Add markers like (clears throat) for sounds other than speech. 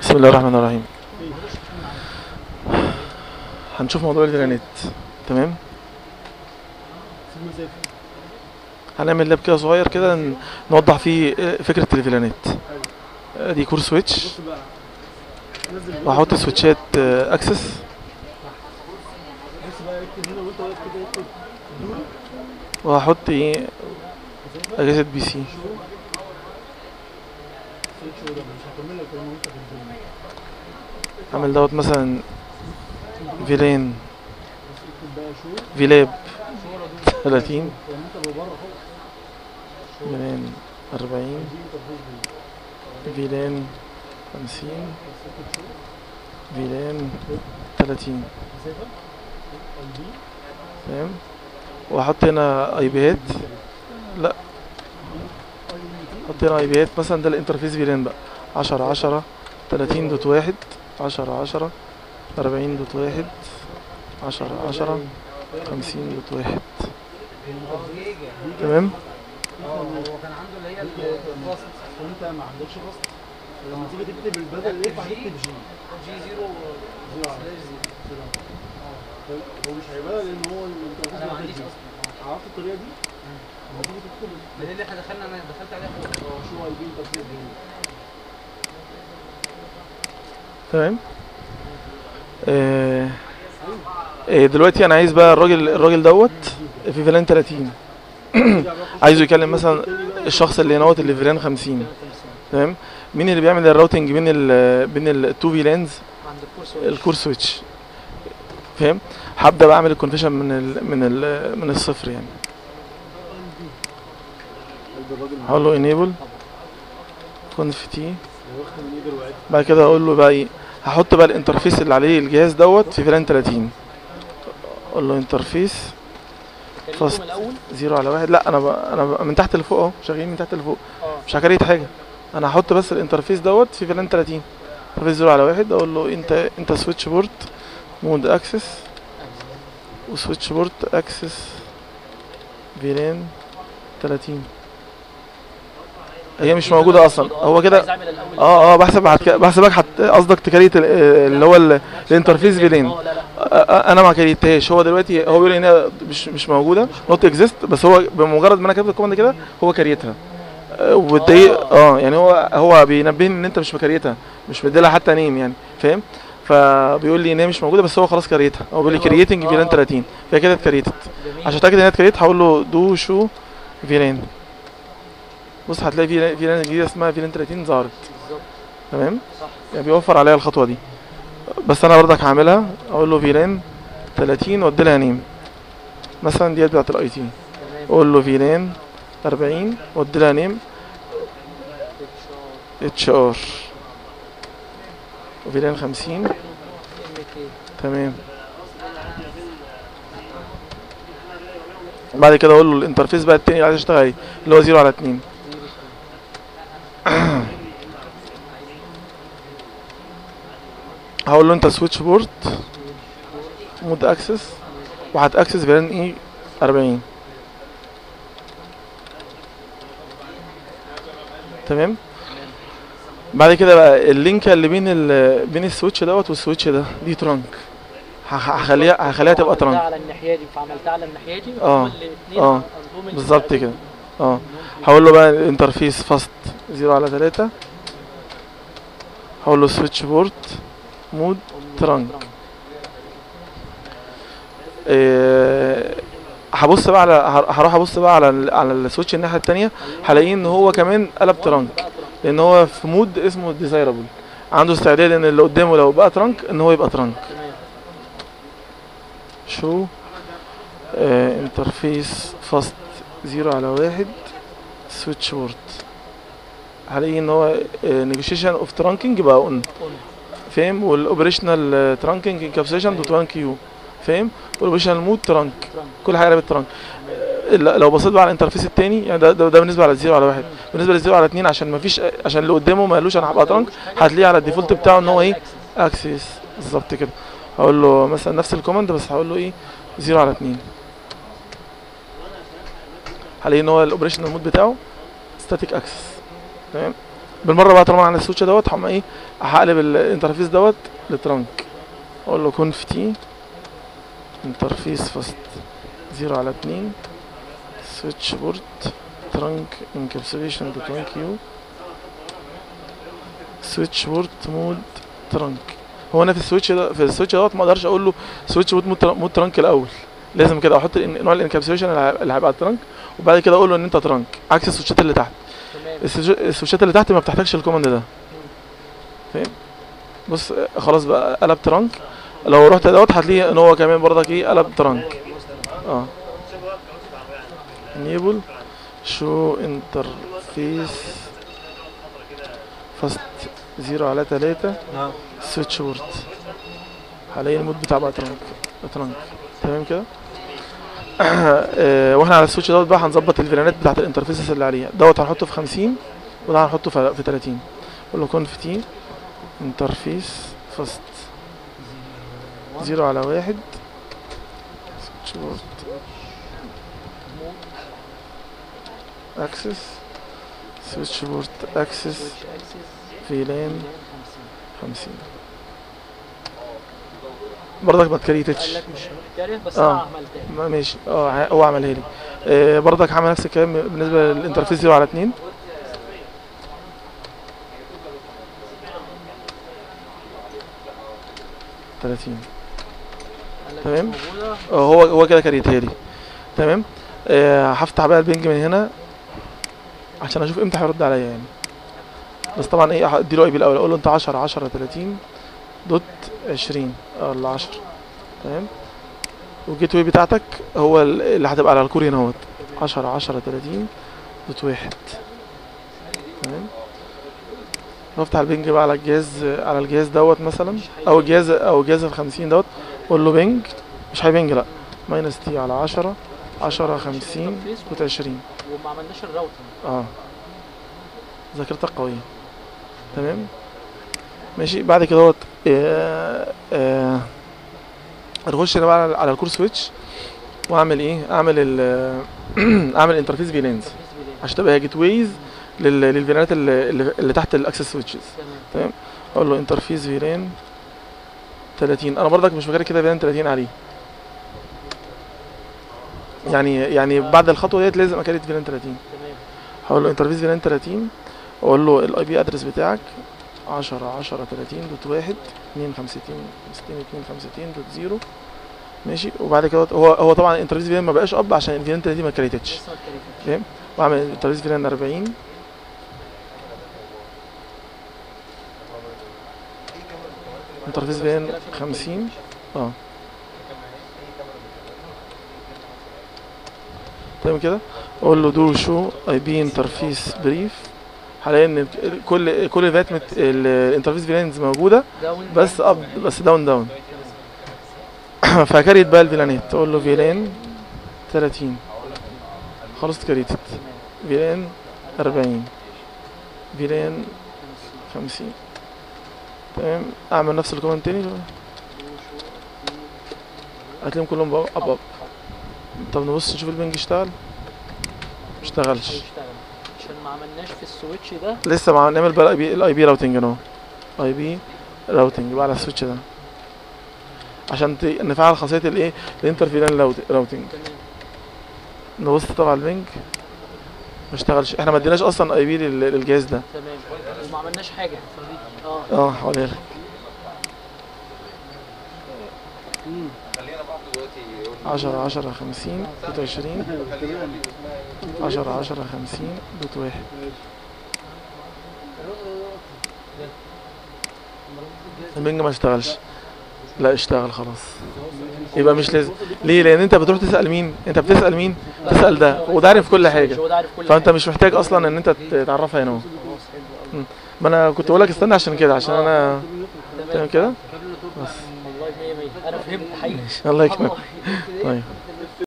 بسم الله الرحمن الرحيم. هنشوف موضوع ال VLAN ات تمام؟ هنعمل lab كده صغير كده نوضح فيه آه، فكرة ال VLAN ات آه، دي core switch. وهحط switch ات آه، access. وهحط إيه؟ أجهزة بي سي سويتش وده مش هكمل لك لما انت في الدنيا اعمل دوت مثلا شو فيلاب 30 لما انت لو بره خالص فيلان 40 دي انترفيس دي فيلان 50 بس اكتب شو فيلان 30 مسافه اي دي تمام؟ وأحط هنا اي بيات لا. بيات مثلا ده الانترفيس فيلان بقى 10 10 30 دوت واحد 10 10 40 دوت واحد 10 10 50 دوت واحد تمام آه هو كان عنده اللي هي الوسط وانت ما عندكش وسط لما تيجي تكتب البدل إيه هتكتب جي جي زيرو زيرو هو مش هيبقى لأن هو أنا ما عنديش. أصلا آه عرفت الطريقة دي؟ لما تيجي ده اللي إحنا دخلنا أنا دخلت عليها آه show IP دي؟ تمام. آه آه دلوقتي أنا عايز بقى الراجل الراجل دوت في VLAN 30 (coughs) عايزه يكلم مثلا الشخص اللي دوت اللي في VLAN 50 تمام. مين اللي بيعمل ال routing بين ال بين ال two VLANs عند ال core ال core switch. فاهم؟ هبدأ بقى أعمل ال configuration من ال من ال من الصفر يعني. هقول له enable conf t واخد من ايده الوعد بعد كده أقول له بقى إيه؟ هحط بقى ال interface اللي عليه الجهاز دوت في VLAN 30 أقول له interface fast zero على واحد. لا أنا بقى أنا بقى من تحت لفوق أهو. شغالين من تحت لفوق. مش هكريت حاجة. أنا هحط بس ال interface دوت في VLAN 30 interface zero على واحد. أقول له أنت أنت switchport mode access و switchport access VLAN 30 هي مش موجودة أصلا. هو كده آه آه بحسب هتك... بحسبك حت... قصدك تكريت ال- اللي هو ال- ال interface VLAN لا لا آه، آه، أنا ما كريتهاش هو دلوقتي هو بيقول إن هي مش مش موجودة not exist بس هو بمجرد ما أنا كتبت ال command كده هو كريتها آه، وبتضايق آه. يعني هو هو بينبهني إن أنت مش مكريتها مش مديلها حتى name يعني فاهم؟ فبيقول لي إن هي مش موجودة بس هو خلاص كريتها. هو بيقول لي creating VLAN 30 فهي كده اتكريتت. عشان اتأكد إن هي اتكريت هقول له do show VLAN. بص هتلاقي VLAN VLAN جديدة اسمها VLAN 30 ظهرت. تمام؟ يعني بيوفر عليا الخطوة دي. بس أنا برضك هعملها. أقول له VLAN 30 وادي لها name. مثلا ديت بتاعت ال IT أقول له VLAN 40 وادي لها name. HR و VLAN 50 MK تمام. بعد كده أقول له ال interface بقى التاني اللي عايز اشتغل عليه اللي هو 0 على 2 (clears throat) هقول له أنت switchport mode access وهت access VLAN اي 40 تمام؟ بعد كده بقى ال link اللي بين ال بين ال switch دوت وال switch ده دي trunk. هخ- هخليها هخليها تبقى trunk. على الناحية دي فعملتها على الناحية دي آه. آه. بالظبط كده. آه هقول له بقى ال interface fast 0 على 3 هقول له switchport mode trunk إيه، هبص بقى على هر- هروح أبص بقى على على ال switch الناحية التانية هلاقيه إن هو كمان قلب trunk لأن هو في mode اسمه desirable عنده استعداد إن اللي قدامه لو بقى trunk إن هو يبقى trunk show? آه interface fast zero على واحد switchport هلاقي إن هو negotiation of trunking بقى on فاهم؟ وال operational trunking encapsulation 1 Q فاهم؟ وال operational mode trunk. كل حاجة قلبت trunk لا- لو بصيت بقى على ال interface التاني يعني ده, ده, ده بالنسبة على ال zero على واحد. بالنسبة لل zero على اتنين عشان ما فيش عشان اللي قدامه ما قالوش أنا هبقى trunk هتلاقيه على ال default بتاعه إن هو إيه؟ access. بالظبط كده. هقول له مثلا نفس ال command بس هقول له إيه؟ 0 على 2 هلاقي إن هو ال operational mode بتاعه static access تمام؟ بالمرة بقى طالما عندي ال switch دوت هقوم إيه؟ هقلب ال interface دوت ل trunk أقول له conf t interface fast zero على اتنين. switchport trunk encapsulation dot one Q switchport mode trunk هو أنا في ال switch ده في ال switch دوت ما أقدرش أقول له switch mode mode trunk الأول. لازم كده أحط نوع ال encapsulation اللي هي- اللي هيبقى trunk وبعد كده أقول له إن أنت trunk عكس السويتشات اللي تحت. السويتشات اللي تحت ما بتحتاجش ال command ده. فاهم؟ بص خلاص بقى قلب trunk لو رحت دوت هتلاقي إن هو كمان برضك إيه قلب trunk آه. Enable. Show interface fast zero على تلاتة نعم. switchport هلاقي ال mode بتاع بقى trunk trunk تمام كده؟ (coughs) آه، وإحنا على ال switch دوت بقى هنظبط الفيلانات بتاعت ال interfaces اللي عليها. دوت هنحطه في 50 وده هنحطه في في 30 أقول له conf t interface fast zero على واحد switchport access switchport access access VLAN 50 برضك ما اتكريتش بس آه. عملتها ما ماشي. آه هو عملها لي. آه برضك هعمل نفس الكلام بالنسبة لل interface 0 على 2 30 قال لك تمام. آه هو هو كده create هالي. تمام؟ آه هفتح بقى ال ping من هنا. عشان أشوف إمتى هيرد عليا يعني. بس طبعا إيه أديله IP الأول. أقول له أنت 10 10 30 dot 20 آه ال 10 تمام؟ وال gateway بتاعتك هو ال- اللي هتبقى على ال core هنا أهوت. 10 10 30 dot 1 تمام؟ بفتح ال ping بقى على الجهاز على الجهاز دوت مثلا. أو الجهاز أو الجهاز ال 50 دوت. قول له ping. مش هي ping لا. minus t على 10 10 50 dot 20 وما عملناش ال routing. آه. ذاكرتك قوية. تمام؟ ماشي. بعد كده دوت آه آه نخش هنا بقى على, ال core switch. وأعمل إيه؟ أعمل ال (clears throat) أعمل interface VLANs عشان تبقى gateways لل VLAN ات اللي, اللي, اللي تحت ال access switches تمام. أقول له interface VLAN 30 أنا برضك مش فاكر كده VLAN 30 عليه. يعني يعني بعد الخطوة ديت لازم ا create VLAN 30 تمام هقول له interface VLAN 30 واقول له ال IP address بتاعك 10 10 30 dot 1 52 62 52 dot 0 ماشي؟ وبعد كده هو هو طبعا ال interface VLAN ما بقاش up عشان ال VLAN 30 ما create تش. اتكلمتش. واعمل interface VLAN 40 interface VLAN 50 آه. تمام كده أقول له do show IP interface brief هلاقي إن كل كل فات ال interface VLANs موجودة بس up بس down down (coughs) ف create بقى ال VLAN ات تقول له VLAN 30 خلاص create ت. VLAN 40 VLAN 50 تمام؟ أعمل نفس ال command تاني؟ هتلاقيهم كلهم up up طب نبص نشوف ال ping اشتغل؟ هيشتغل عشان ما عملناش في ال switch ده. لسه مع نعمل بقى ال IP ال IP routing اهو. IP routing بقى على ال switch ده. عشان ت- نفعل خاصية الايه ال inter-VLAN routing نبص طبعا ال ping. ما اشتغلش. إحنا ما اديناش أصلا IP للجهاز ده. تمام. وما عملناش حاجة. آه آه حوالي. لك 10 10 50 dot 20 10 10 50 dot 1 البنج ما اشتغلش. لا اشتغل خلاص. يبقى مش لازم. ليه؟ لأن أنت بتروح تسأل مين؟ أنت بتسأل مين؟ تسأل ده. وده عارف كل حاجة. فأنت. مش محتاج أصلا إن أنت تعرفها هنا ما أنا كنت بقول لك استنى عشان كده عشان أنا تمام. كده؟ بس. Tá Olha que...